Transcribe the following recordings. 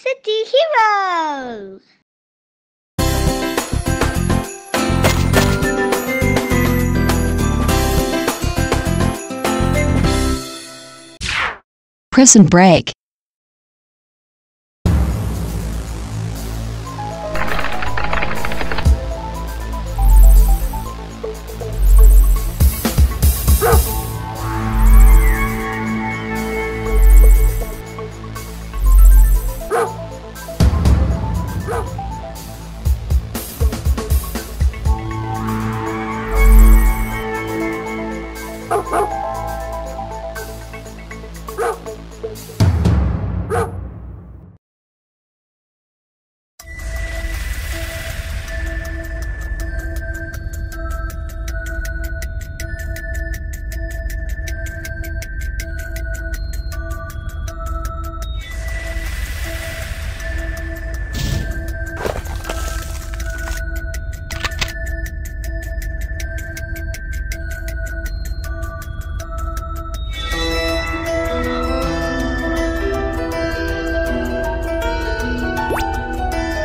Citi Heroes! Prison Break.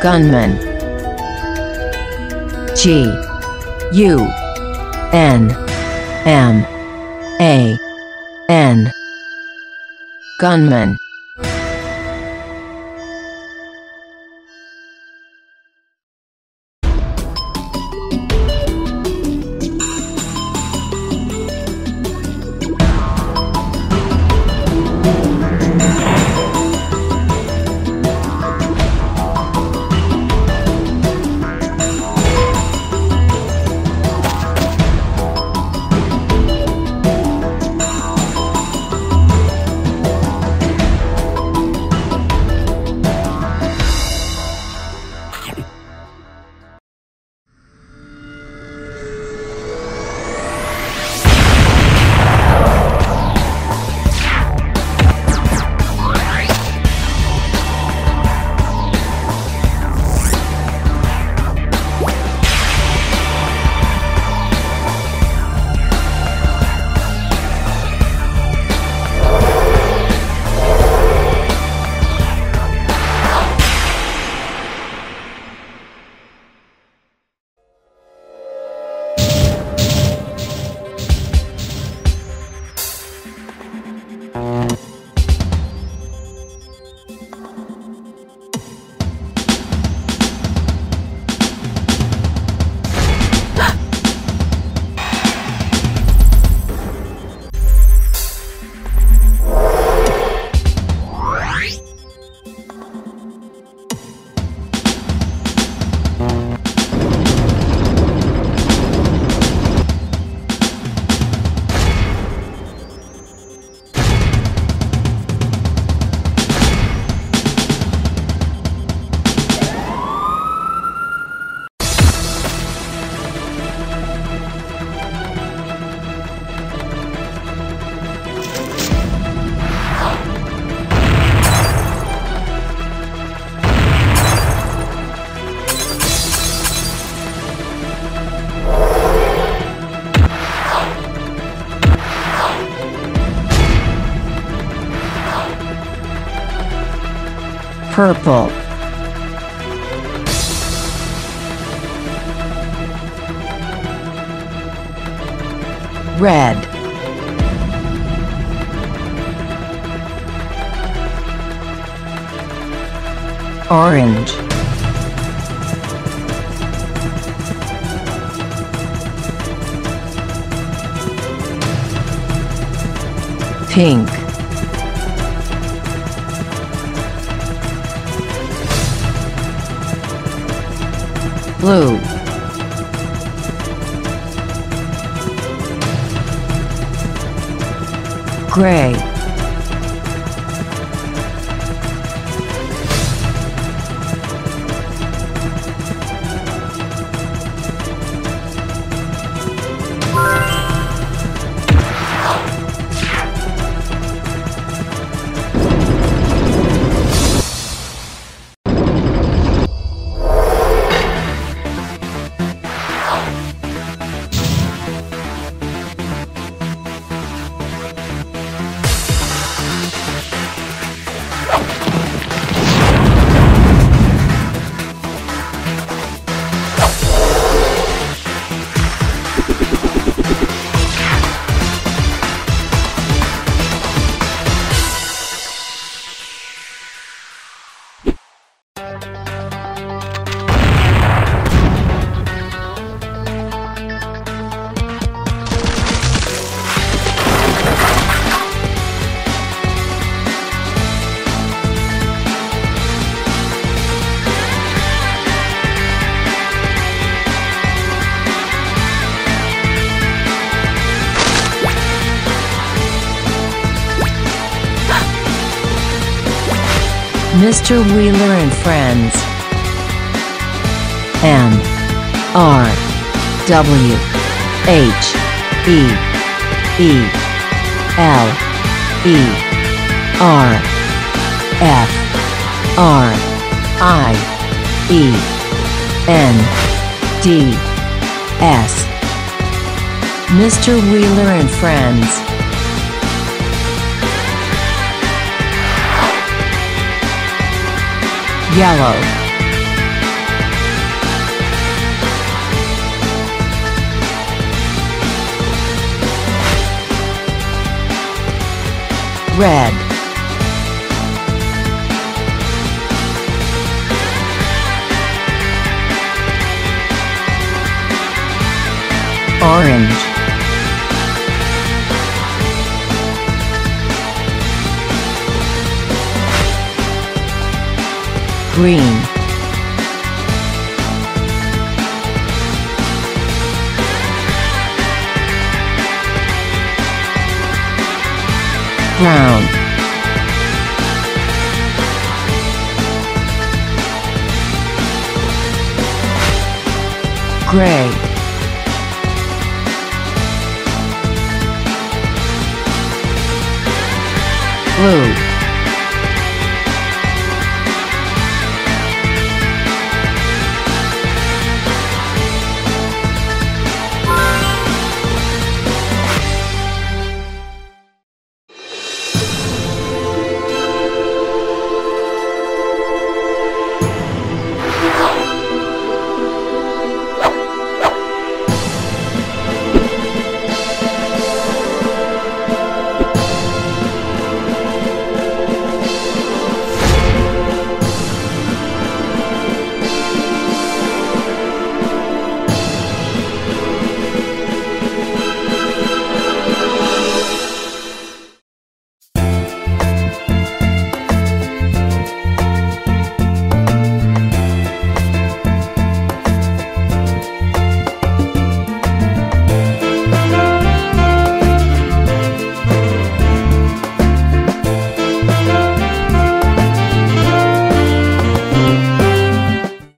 Gunman. G. U. N. M. A. N. Gunman. Purple. Red. Orange. Pink. Blue. Gray. Mr. Wheeler and Friends. M. R. W. H. E. E. L. E. R. F. R. I. E. N. D. S. Mr. Wheeler and Friends. Yellow. Red. Orange. Green. Brown. Gray. Blue.